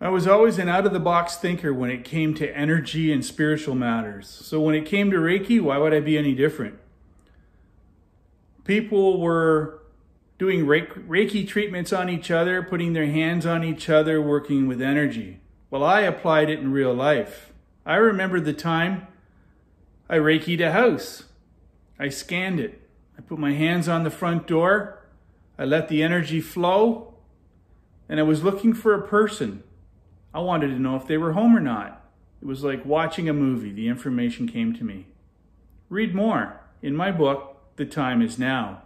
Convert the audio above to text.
I was always an out of the box thinker when it came to energy and spiritual matters. So when it came to Reiki, why would I be any different? People were doing Reiki treatments on each other, putting their hands on each other, working with energy. Well, I applied it in real life. I remember the time I Reiki'd a house. I scanned it. I put my hands on the front door. I let the energy flow. And I was looking for a person. I wanted to know if they were home or not. It was like watching a movie. The information came to me. Read more in my book, The Time Is Now.